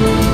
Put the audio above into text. you